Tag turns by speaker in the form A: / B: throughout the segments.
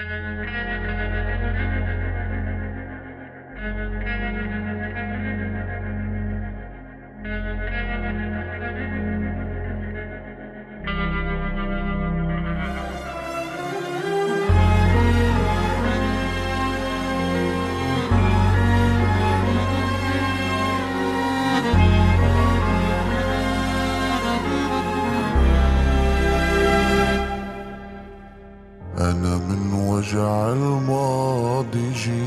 A: أنا الماضي جيت.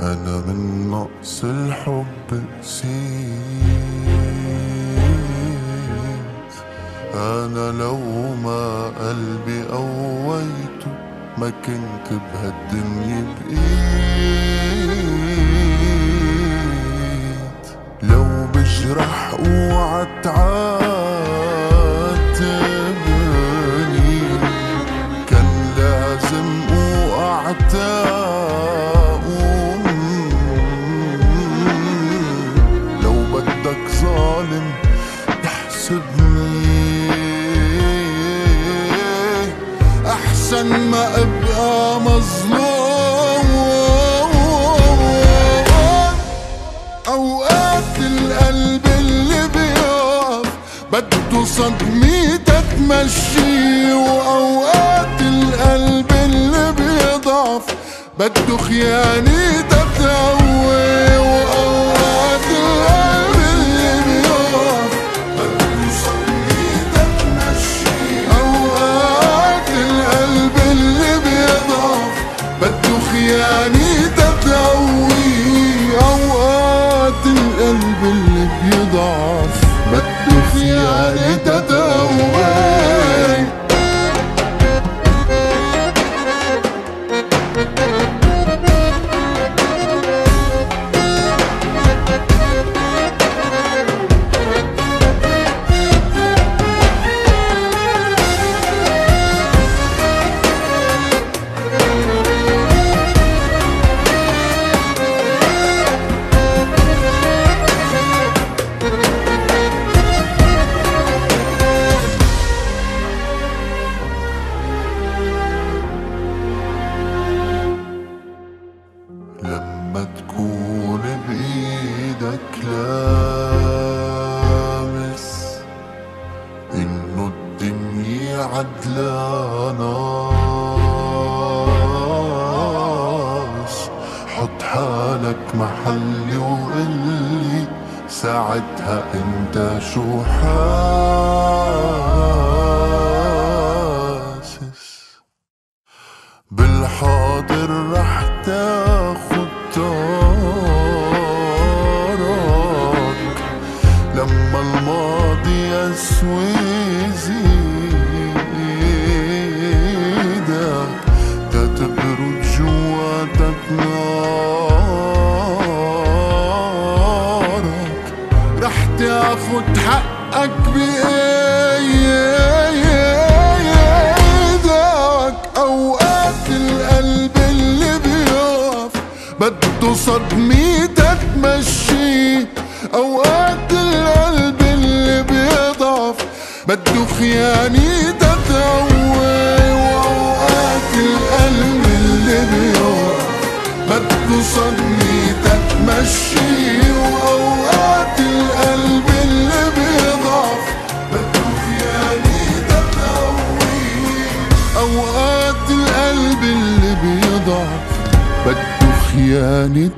A: أنا من نقص الحب قسيت أنا لو ما قلبي قويته ما كنت بهالدنيا بقيت لو بجرح اوعى تعاتبني لازم اوقع تقوم لو بدك ظالم احسبني. أحسن ما أبقى مظلوم. أوقات القلب اللي بيقف بده صدميتك تمشي وأوقات القلب بيضعف بده خيانتك تقوي وأوقات القلب اللي بيقف بده أوقات القلب اللي بيضعف. بده خيانتك تقوي أوقات القلب اللي بيضعف. بده خيانتك تكون بإيدك لامس إنه الدنيا عدلاناش حط حالك محلي وقلي ساعتها أنت شو حاسس؟ بالحاضر رح تاخد رح تاخد حقك بإيدك أوقات القلب اللي بيقف بده صدميتك تمشي أوقات القلب اللي بيضعف بده خيانتك القلب اللي